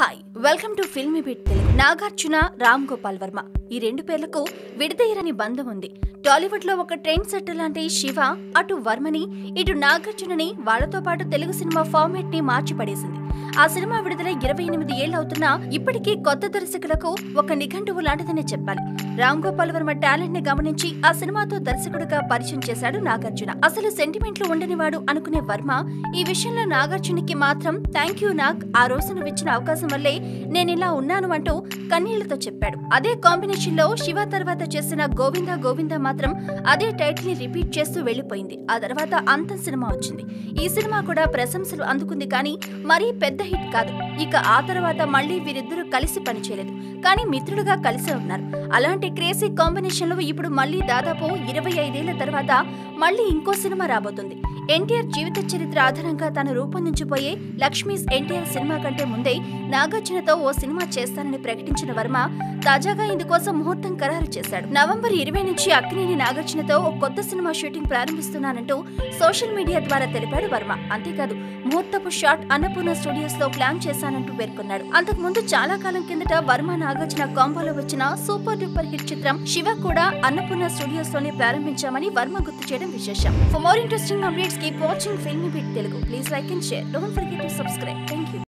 Hi welcome to Filmibeat Telugu Nagarjuna Ram Gopal Varma. ఈ రెండు పేర్లకు విడదీయరని బంధం ఉంది. టాలీవుడ్లో ఒక ట్రెండ్ సెట్టర్ లాంటి శివ అటు వర్మని ఇటు నాగార్జునని వాళ్ళతో పాటు తెలుగు సినిమా ఫార్మేట్ని మార్చి పడేసింది ఆ సినిమా విడుదల ఇరవై ఎనిమిది ఏళ్ళు అవుతున్నా ఇప్పటికీ కొత్త దర్శకులకు ఒక నిఘంటువు లాంటిదనే చెప్పాలి. రామ్ గోపాల్ వర్మ టాలెంట్ని గమనించి ఆ సినిమాతో దర్శకుడిగా పరిచయం చేశాడు నాగార్జున. అసలు సెంటిమెంట్లు ఉండనివాడు అనుకునే వర్మ ఈ విషయంలో నాగార్జునకి మాత్రం థ్యాంక్ యూ నాగ్. ఆ రోజు నువ్వు ఇచ్చిన అవకాశం వల్లే నేను ఇలా ఉన్నాను అంటూ కన్నీళ్ళతో చెప్పాడు. అదే కాంబినేషన్లో శివ తర్వాత చేసిన గోవింద గోవింద మాత్రం అదే టైటిల్ని రిపీట్ చేస్తూ వెళ్ళిపోయింది ఆ తర్వాత అంతం సినిమా వచ్చింది. ఈ సినిమా కూడా ప్రశంసలు అందుకుంది కానీ మరీ పెద్ద హిట్ కాదు. ఇక ఆ తర్వాత మళ్ళీ వీరిద్దరూ కలిసి పనిచేయలేదు. కానీ మిత్రులుగా కలిసే ఉన్నారు. అలాంటి క్రేజీ కాంబినేషన్లో ఇప్పుడు మళ్ళీ దాదాపు ఇరవై ఐదేళ్ళ తర్వాత మళ్ళీ ఇంకో సినిమా రాబోతుంది. ఎన్టీఆర్ జీవిత చరిత్ర ఆధారంగా తాను రూపొందించబోయే లక్ష్మీస్ ఎన్టీఆర్ సినిమా కంటే ముందే నాగార్జునతో ఓ సినిమా చేస్తానని ప్రకటించిన వర్మ తాజాగా ఇందుకోసం ముహూర్తం ఖరారు చేశాడు. నవంబర్ ఇరవై నుంచి అక్కినేని నాగార్జునతో ఓ కొత్త సినిమా షూటింగ్ ప్రారంభిస్తున్నానంటూ సోషల్ మీడియా ద్వారా తెలిపాడు వర్మ. అంతేకాదు ముహూర్తపు షాట్ అన్నపూర్ణ స్టూడియోస్లో ప్లాన్ చేశానంటూ పేర్కొన్నాడు. అంతకు ముందు చాలా కాలం కిందట వర్మ నాగార్జున కాంబోలో వచ్చిన సూపర్ డూపర్ హిట్ చిత్రం శివ కూడా అన్నపూర్ణ స్టూడియోస్లోనే ప్రారంభించామని వర్మ గుర్తు చేయడం విశేషం. For more interesting updates keep watching Filmibeat Telugu please like and share don't forget to subscribe thank you